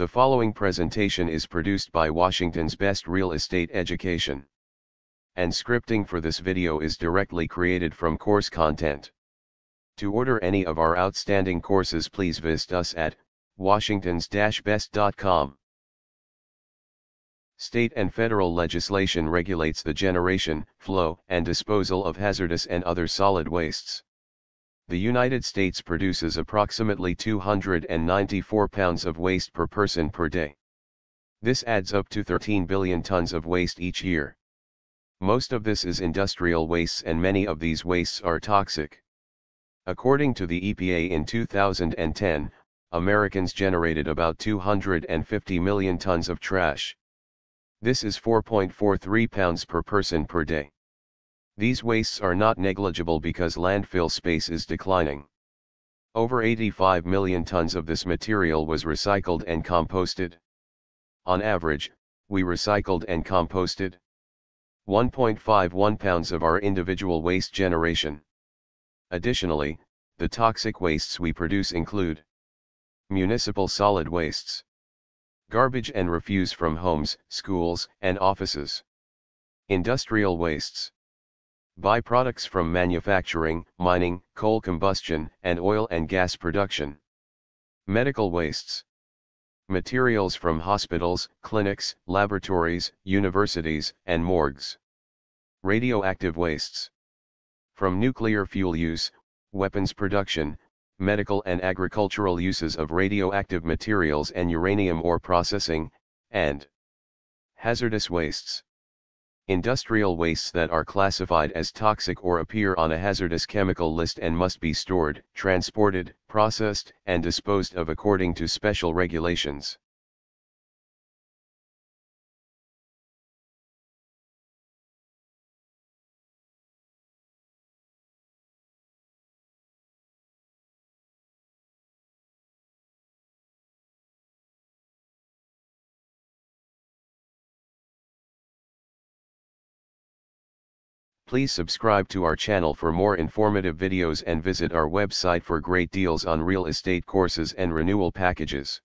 The following presentation is produced by Washington's Best Real Estate Education. And scripting for this video is directly created from course content. To order any of our outstanding courses please visit us at washingtons-best.com. State and federal legislation regulates the generation, flow, and disposal of hazardous and other solid wastes. The United States produces approximately 294 pounds of waste per person per day. This adds up to 13 billion tons of waste each year. Most of this is industrial wastes and many of these wastes are toxic. According to the EPA in 2010, Americans generated about 250 million tons of trash. This is 4.43 pounds per person per day. These wastes are not negligible because landfill space is declining. Over 85 million tons of this material was recycled and composted. On average, we recycled and composted 1.51 pounds of our individual waste generation. Additionally, the toxic wastes we produce include municipal solid wastes, garbage and refuse from homes, schools, and offices, industrial wastes, Byproducts from manufacturing, mining, coal combustion, and oil and gas production. Medical wastes. Materials from hospitals, clinics, laboratories, universities, and morgues. Radioactive wastes. From nuclear fuel use, weapons production, medical and agricultural uses of radioactive materials and uranium ore processing, and hazardous wastes. Industrial wastes that are classified as toxic or appear on a hazardous chemical list and must be stored, transported, processed, and disposed of according to special regulations. Please subscribe to our channel for more informative videos and visit our website for great deals on real estate courses and renewal packages.